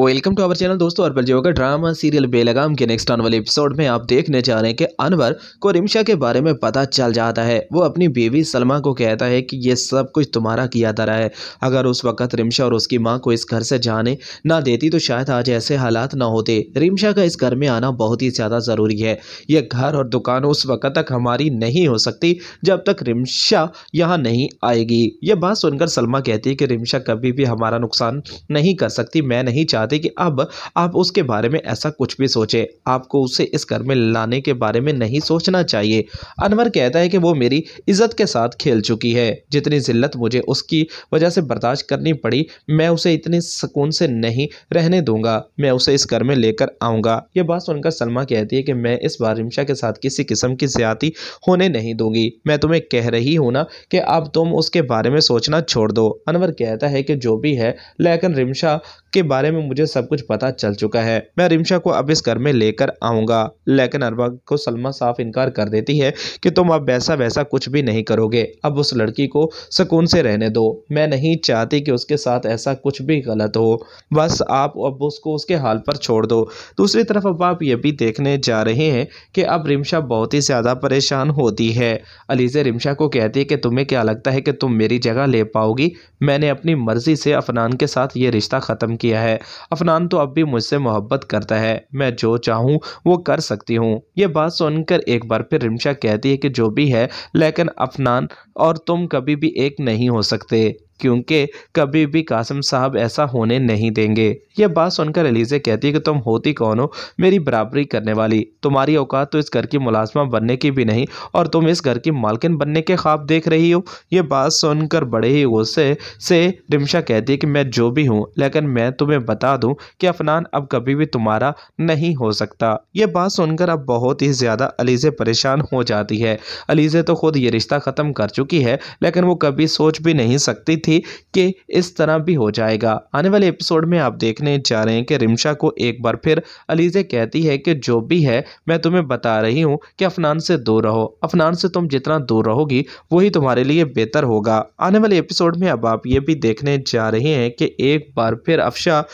Welcome to our channel दोस्तों अरबल जो का ड्रामा सीरियल बेलगाम के नेक्स्ट आने वाले एपिसोड में आप देखने जा रहे हैं कि अनवर को रिमशा के बारे में पता चल जाता है। वो अपनी बीवी सलमा को कहता है कि ये सब कुछ तुम्हारा किया धरा है। अगर उस वक्त रिमशा और उसकी माँ को इस घर से जाने ना देती तो शायद आज ऐसे हालात ना होते। रिमशा का इस घर में आना बहुत ही ज़्यादा ज़रूरी है। ये घर और दुकान उस वक्त तक हमारी नहीं हो सकती, जब तक रिमशा यहाँ नहीं आएगी। ये बात सुनकर सलमा कहती है कि रिमशा कभी भी हमारा नुकसान नहीं कर सकती, मैं नहीं चाहती चाहते कि अब आप उसके बारे में ऐसा कुछ भी सोचें। आपको उसे इस घर में लाने के बारे में नहीं सोचना चाहिए। अनवर कहता है कि वो मेरी इज़्ज़त के साथ खेल चुकी है। जितनी जिल्लत मुझे उसकी वजह से बर्दाश्त करनी पड़ी, मैं उसे इतने सुकून से नहीं रहने दूँगा। मैं उसे इस घर में लेकर आऊँगा। ये बात सुनकर सलमा कहती है कि मैं इस बार रिमशा के साथ किसी किस्म की ज़्यादा होने नहीं दूँगी। मैं तुम्हें कह रही हूँ ना कि अब तुम उसके बारे में सोचना छोड़ दो। अनवर कहता है कि जो भी है, लेकिन रिमशा के बारे में मुझे सब कुछ पता चल चुका है। मैं रिमशा को अब इस घर में लेकर आऊँगा। लेकिन अरबा को सलमा साफ़ इनकार कर देती है कि तुम अब वैसा वैसा कुछ भी नहीं करोगे। अब उस लड़की को सुकून से रहने दो। मैं नहीं चाहती कि उसके साथ ऐसा कुछ भी गलत हो। बस आप अब उसको उसके हाल पर छोड़ दो। दूसरी तरफ़ अब आप ये भी देखने जा रहे हैं कि अब रिमशा बहुत ही ज़्यादा परेशान होती है। अलीजे, रिमशा को कहती है कि तुम्हें क्या लगता है कि तुम मेरी जगह ले पाओगी? मैंने अपनी मर्ज़ी से अफनान के साथ ये रिश्ता ख़त्म किया है। अफनान तो अब भी मुझसे मोहब्बत करता है। मैं जो चाहूँ, वो कर सकती हूँ। ये बात सुनकर एक बार फिर रिमशा कहती है कि जो भी है, लेकिन अफनान और तुम कभी भी एक नहीं हो सकते। क्योंकि कभी भी कासिम साहब ऐसा होने नहीं देंगे। यह बात सुनकर अलीजे कहती है कि तुम होती कौन हो? मेरी बराबरी करने वाली। तुम्हारी औकात तो इस घर की मुलाजमा बनने की भी नहीं, और तुम इस घर की मालकिन बनने के ख्वाब देख रही हो। ये बात सुनकर बड़े ही गुस्से से रिमशा कहती है कि मैं जो भी हूँ, लेकिन मैं तुम्हें बता दूँ कि अफनान अब कभी भी तुम्हारा नहीं हो सकता। यह बात सुनकर अब बहुत ही ज़्यादा अलीजे परेशान हो जाती है। अलीजे तो खुद ये रिश्ता ख़त्म कर चुकी है, लेकिन वो कभी सोच भी नहीं सकती थी थी कि इस तरह भी हो जाएगा। आने वाले एपिसोड में आप देखने जा रहे हैं कि रिमशा को एक बार फिर अलीजे कहती है कि जो भी है, मैं तुम्हें बता रही हूँ कि अफनान से दूर रहो। अफनान से तुम जितना दूर रहोगी, वही तुम्हारे लिए बेहतर होगा। आने वाले एपिसोड में अब आप ये भी देखने जा रहे हैं कि एक बार फिर अफशा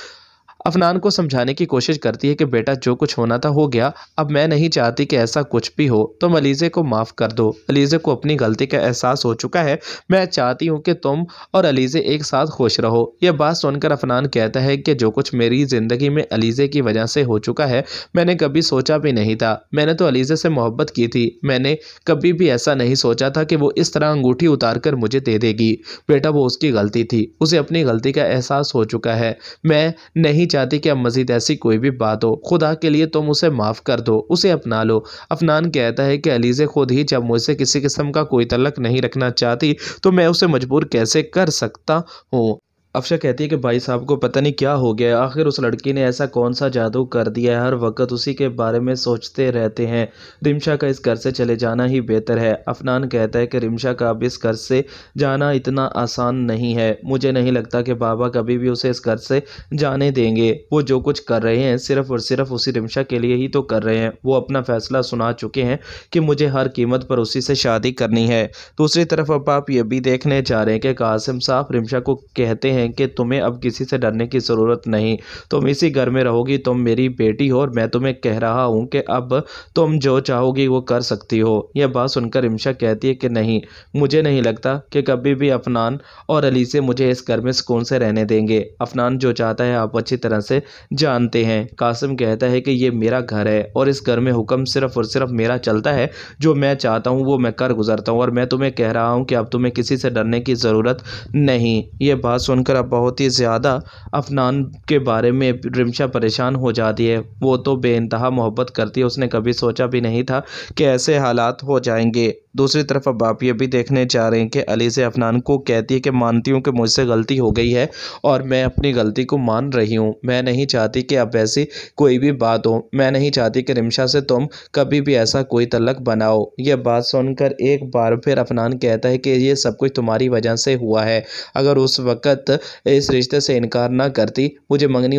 अफनान को समझाने की कोशिश करती है कि बेटा जो कुछ होना था हो गया, अब मैं नहीं चाहती कि ऐसा कुछ भी हो तुम अलीज़े को माफ़ कर दो। अलीज़े को अपनी गलती का एहसास हो चुका है। मैं चाहती हूँ कि तुम और अलीज़े एक साथ खुश रहो। यह बात सुनकर अफनान कहता है कि जो कुछ मेरी ज़िंदगी में अलीज़े की वजह से हो चुका है, मैंने कभी सोचा भी नहीं था। मैंने तो अलीज़े से मोहब्बत की थी। मैंने कभी भी ऐसा नहीं सोचा था कि वो इस तरह अंगूठी उतार कर मुझे दे देगी। बेटा वो उसकी गलती थी। उसे अपनी गलती का एहसास हो चुका है। मैं नहीं चाहती कि अब मज़ीद ऐसी कोई भी बात हो, खुदा के लिए तुम उसे माफ़ कर दो, उसे अपना लो। अफनान कहता है कि अलीज़े, खुद ही जब मुझसे किसी किस्म का कोई तलक नहीं रखना चाहती तो मैं उसे मजबूर कैसे कर सकता हूँ? अफशा कहती है कि भाई साहब को पता नहीं क्या हो गया आखिर उस लड़की ने ऐसा कौन सा जादू कर दिया है? हर वक्त उसी के बारे में सोचते रहते हैं। रिमशा का इस घर से चले जाना ही बेहतर है। अफनान कहता है कि रिमशा का अब इस घर से जाना इतना आसान नहीं है। मुझे नहीं लगता कि बाबा कभी भी उसे इस घर से जाने देंगे। वो जो कुछ कर रहे हैं, सिर्फ़ और सिर्फ़ उसी रिमशा के लिए ही तो कर रहे हैं। वो अपना फैसला सुना चुके हैं कि मुझे हर कीमत पर उसी से शादी करनी है। दूसरी तरफ़ अब आप ये भी देखने जा रहे हैं कि कासिम साहब रिमशा को कहते हैं हैं कि तुम्हें अब किसी से डरने की ज़रूरत नहीं। तुम इसी घर में रहोगी, तुम मेरी बेटी हो और मैं तुम्हें कह रहा हूँ कि अब तुम जो चाहोगी वो कर सकती हो। यह बात सुनकर इमशा कहती है कि नहीं, मुझे नहीं लगता कि कभी भी अफनान और अली से मुझे इस घर में सुकून से रहने देंगे। अफनान जो चाहता है, आप अच्छी तरह से जानते हैं। कासिम कहता है कि ये मेरा घर है और इस घर में हुक्म सिर्फ़ और सिर्फ़ मेरा चलता है। जो मैं चाहता हूँ, वो मैं कर गुजरता हूँ और मैं तुम्हें कह रहा हूँ कि अब तुम्हें किसी से डरने की ज़रूरत नहीं। ये बात सुनकर अब बहुत ही ज़्यादा अफनान के बारे में रिमशा परेशान हो जाती है। वो तो बेानतहा मोहब्बत करती है, उसने कभी सोचा भी नहीं था कि ऐसे हालात हो जाएँगे। दूसरी तरफ़ अब आप ये भी देखने जा रहे हैं कि अली से अफनान को कहती है कि मानती हूँ कि मुझसे गलती हो गई है और मैं अपनी गलती को मान रही हूँ। मैं नहीं चाहती कि अब ऐसी कोई भी बात हो। मैं नहीं चाहती कि रिमशा से तुम कभी भी ऐसा कोई तलक बनाओ। ये बात सुनकर एक बार फिर अफनान कहता है कि ये सब कुछ तुम्हारी वजह से हुआ है। अगर उस वक़्त इस रिश्ते से इनकार ना करती। मुझे मंगनी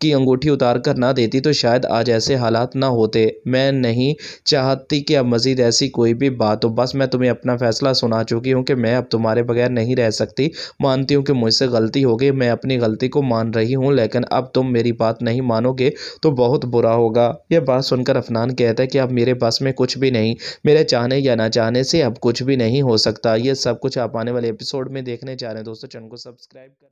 की अंगूठी उतार कर ना देती तो शायद आज ऐसे हालात ना होते। मैं नहीं चाहती कि अब मज़ीद ऐसी कोई भी बात हो। बस मैं तुम्हें अपना फ़ैसला सुना चुकी हूँ कि मैं अब तुम्हारे बगैर नहीं रह सकती। मानती हूँ कि मुझसे गलती हो गई, मैं अपनी गलती को मान रही हूँ, लेकिन अब तुम मेरी बात नहीं मानोगे तो बहुत बुरा होगा। यह बात सुनकर अफनान कहता है कि अब मेरे पास में कुछ भी नहीं, मेरे चाहने या ना चाहने से अब कुछ भी नहीं हो सकता। ये सब कुछ आप आने वाले एपिसोड में देखने जा रहे हैं। दोस्तों, चैनल को सब्सक्राइब कर